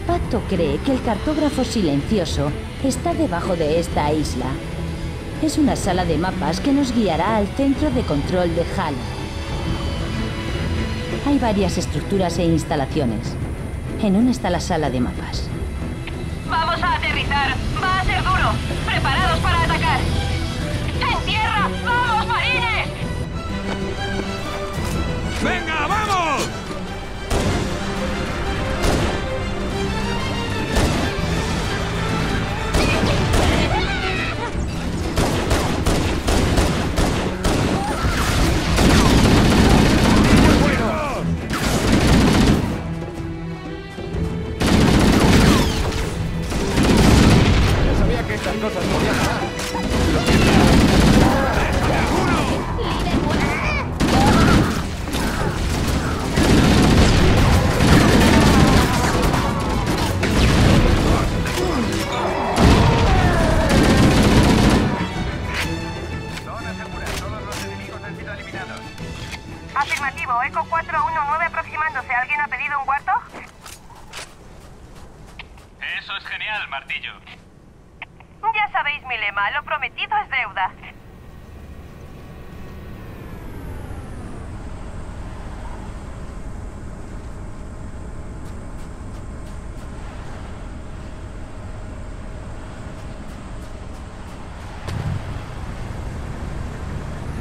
pacto cree que el cartógrafo silencioso está debajo de esta isla. Es una sala de mapas que nos guiará al centro de control de Halo. Hay varias estructuras e instalaciones. En una está la sala de mapas. Vamos a aterrizar. Va a ser duro. Preparados para atacar. ¡En tierra! ¡Vamos, marines! ¡Venga, vamos!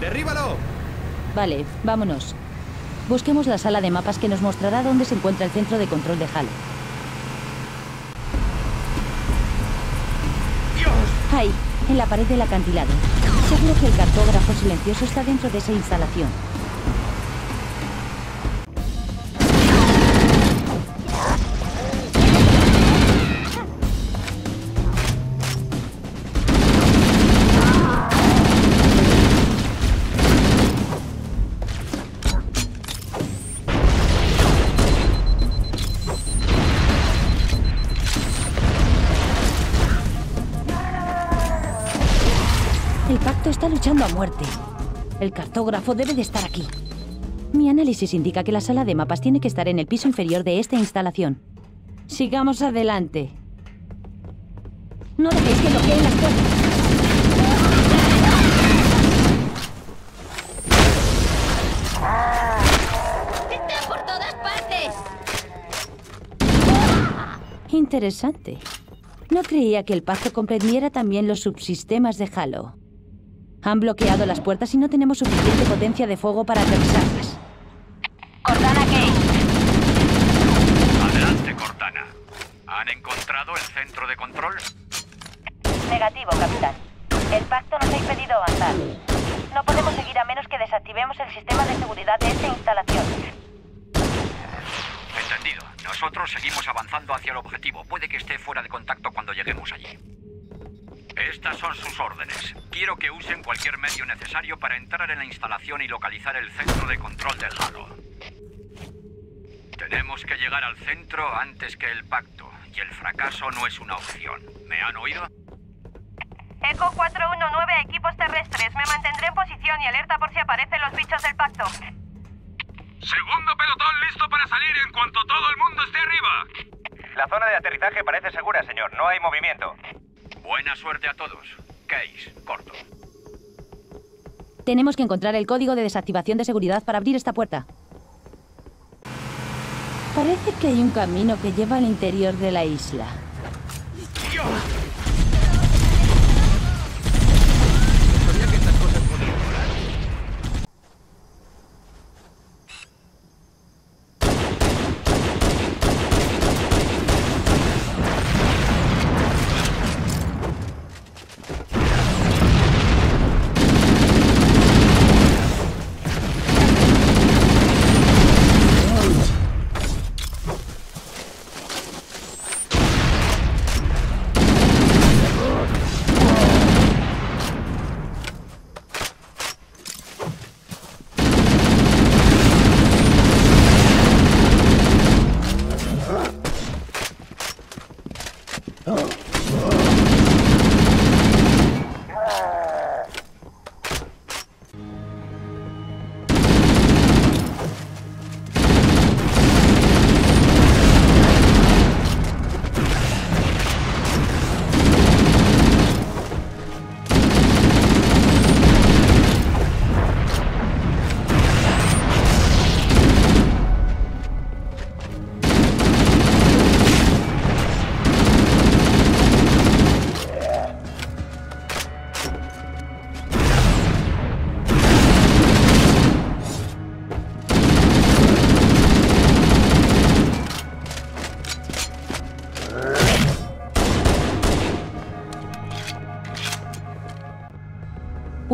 ¡Derríbalo! Vale, vámonos. Busquemos la sala de mapas que nos mostrará dónde se encuentra el centro de control de Halo. Ahí, en la pared del acantilado. Seguro que el cartógrafo silencioso está dentro de esa instalación. Está luchando a muerte. El cartógrafo debe de estar aquí. Mi análisis indica que la sala de mapas tiene que estar en el piso inferior de esta instalación. Sigamos adelante. No dejéis que bloqueen las puertas. ¡Está por todas partes! Interesante. No creía que el pacto comprendiera también los subsistemas de Halo. Han bloqueado las puertas y no tenemos suficiente potencia de fuego para atravesarlas. Cortana Kane. Adelante, Cortana. ¿Han encontrado el centro de control? Negativo, capitán. El pacto nos ha impedido avanzar. No podemos seguir a menos que desactivemos el sistema de seguridad de esta instalación. Entendido. Nosotros seguimos avanzando hacia el objetivo. Puede que esté fuera de contacto cuando lleguemos allí. Estas son sus órdenes. Quiero que usen cualquier medio necesario para entrar en la instalación y localizar el centro de control del Halo. Tenemos que llegar al centro antes que el pacto, y el fracaso no es una opción. ¿Me han oído? Eco 419 a equipos terrestres. Me mantendré en posición y alerta por si aparecen los bichos del pacto. Segundo pelotón listo para salir en cuanto todo el mundo esté arriba. La zona de aterrizaje parece segura, señor. No hay movimiento. Suerte a todos. Case, corto. Tenemos que encontrar el código de desactivación de seguridad para abrir esta puerta. Parece que hay un camino que lleva al interior de la isla.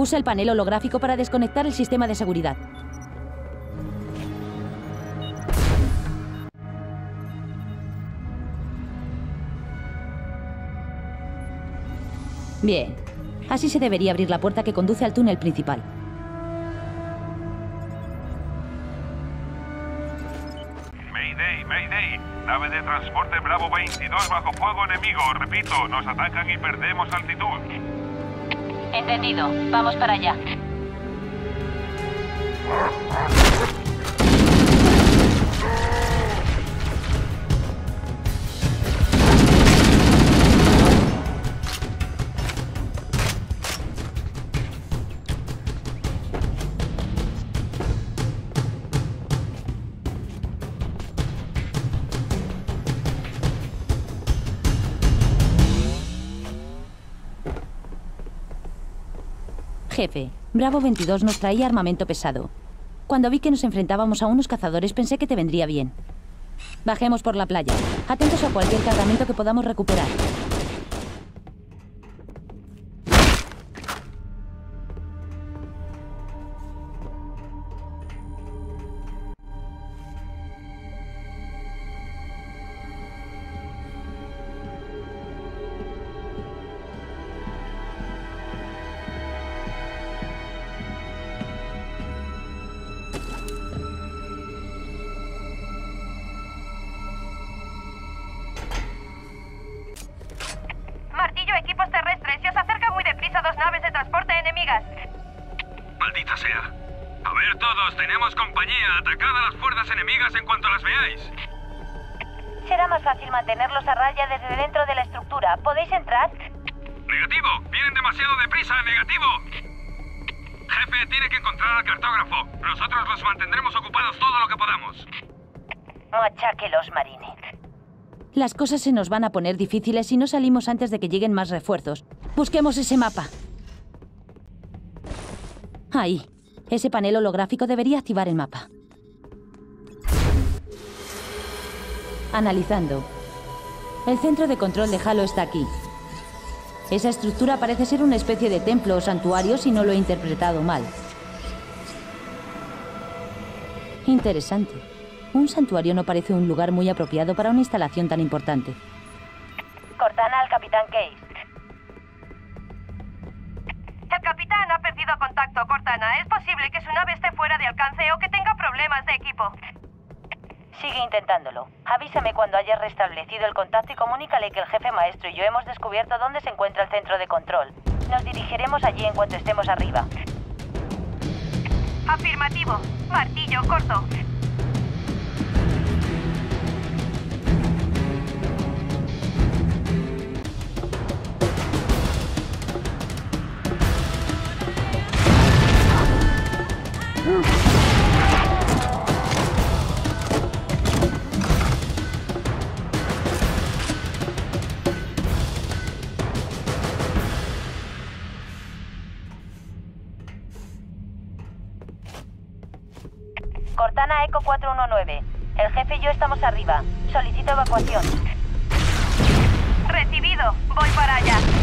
Usa el panel holográfico para desconectar el sistema de seguridad. Bien. Así se debería abrir la puerta que conduce al túnel principal. Mayday, Mayday. Nave de transporte Bravo 22 bajo fuego enemigo. Repito, nos atacan y perdemos altitud. Entendido. Vamos para allá. Jefe, Bravo 22 nos traía armamento pesado. Cuando vi que nos enfrentábamos a unos cazadores pensé que te vendría bien. Bajemos por la playa. Atentos a cualquier cargamento que podamos recuperar. Maldita sea. A ver todos, tenemos compañía. Atacad a las fuerzas enemigas en cuanto las veáis. Será más fácil mantenerlos a raya desde dentro de la estructura. ¿Podéis entrar? Negativo. Vienen demasiado deprisa. Negativo. Jefe, tiene que encontrar al cartógrafo. Nosotros los mantendremos ocupados todo lo que podamos. Macháquelos, Marine. Las cosas se nos van a poner difíciles si no salimos antes de que lleguen más refuerzos. Busquemos ese mapa. Ahí. Ese panel holográfico debería activar el mapa. Analizando. El centro de control de Halo está aquí. Esa estructura parece ser una especie de templo o santuario si no lo he interpretado mal. Interesante. Un santuario no parece un lugar muy apropiado para una instalación tan importante. Cortana al capitán Case. Posible que su nave esté fuera de alcance o que tenga problemas de equipo. Sigue intentándolo. Avísame cuando hayas restablecido el contacto y comunícale que el jefe maestro y yo hemos descubierto dónde se encuentra el centro de control. Nos dirigiremos allí en cuanto estemos arriba. Afirmativo. Martillo corto. Cortana Eco 419. El jefe y yo estamos arriba. Solicito evacuación. Recibido. Voy para allá.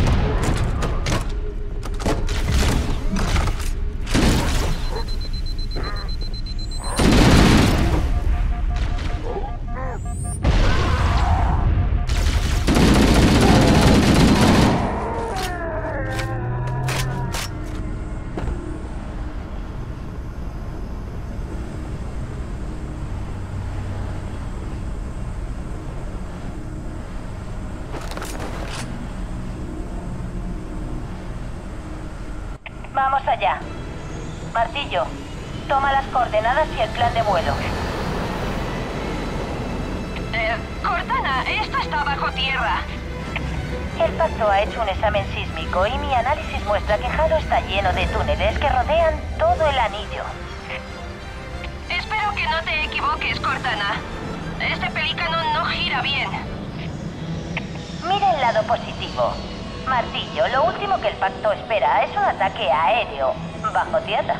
Vamos allá. Martillo, toma las coordenadas y el plan de vuelo. Eh, Cortana, esto está bajo tierra. El pacto ha hecho un examen sísmico y mi análisis muestra que Halo está lleno de túneles que rodean todo el anillo. Espero que no te equivoques, Cortana. Este pelícano no gira bien. Mira el lado positivo. Martillo, lo último que el pacto espera es un ataque aéreo bajo tierra.